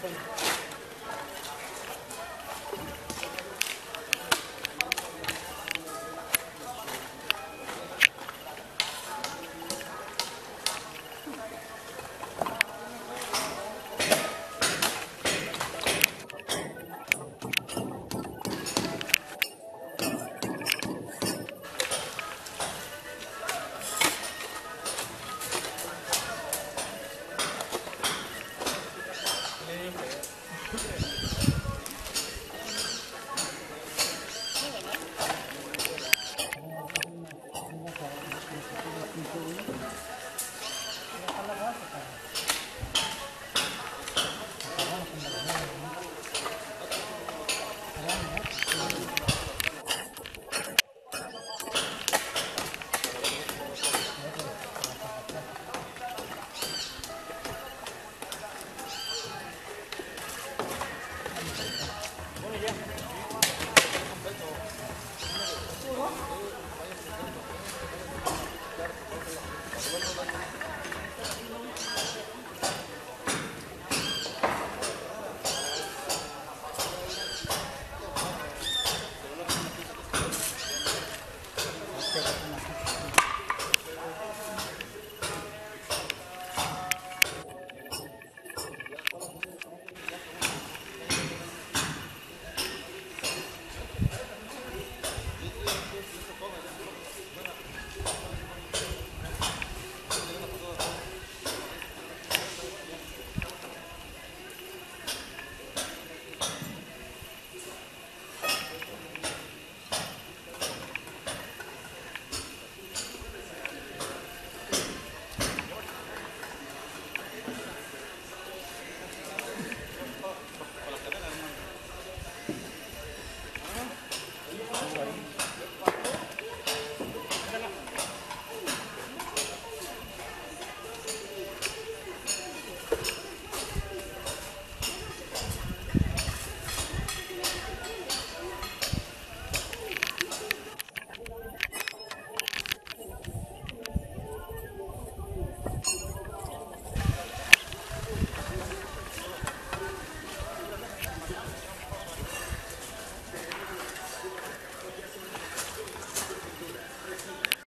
Gracias.